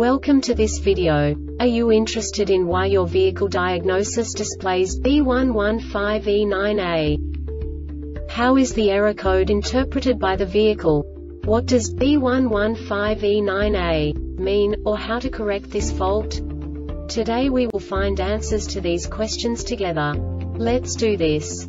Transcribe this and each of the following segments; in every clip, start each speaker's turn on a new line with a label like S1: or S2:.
S1: Welcome to this video. Are you interested in why your vehicle diagnosis displays B115E9A? How is the error code interpreted by the vehicle? What does B115E9A mean, or how to correct this fault? Today we will find answers to these questions together. Let's do this.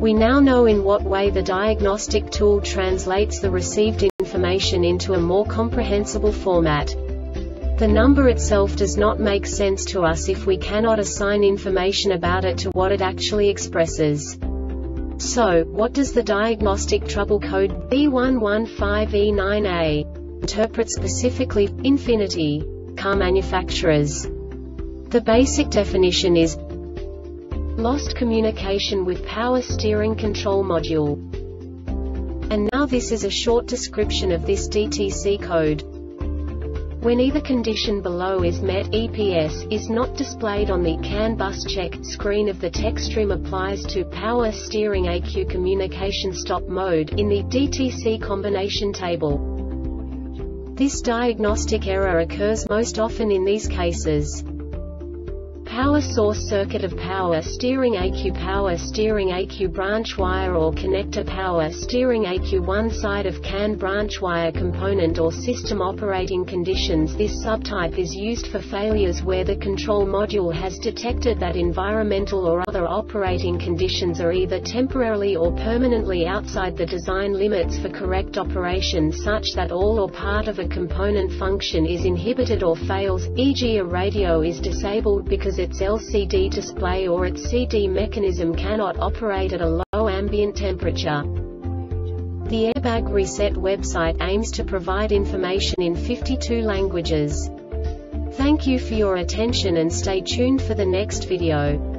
S1: We now know in what way the diagnostic tool translates the received information into a more comprehensible format. The number itself does not make sense to us if we cannot assign information about it to what it actually expresses. So, what does the diagnostic trouble code B115E9A interpret specifically, Infiniti, car manufacturers? The basic definition is, Lost communication with power steering control module. And now this is a short description of this DTC code. When either condition below is met EPS is not displayed on the CAN bus check screen of the TechStream applies to power steering ECU communication stop mode in the DTC combination table. This diagnostic error occurs most often in these cases. Power source circuit of power steering ECU power steering ECU branch wire or connector power steering ECU one side of CAN branch wire component or system operating conditions This subtype is used for failures where the control module has detected that environmental or other operating conditions are either temporarily or permanently outside the design limits for correct operation such that all or part of a component function is inhibited or fails, e.g. a radio is disabled because its LCD display or its CD mechanism cannot operate at a low ambient temperature. The Airbag Reset website aims to provide information in 52 languages. Thank you for your attention and stay tuned for the next video.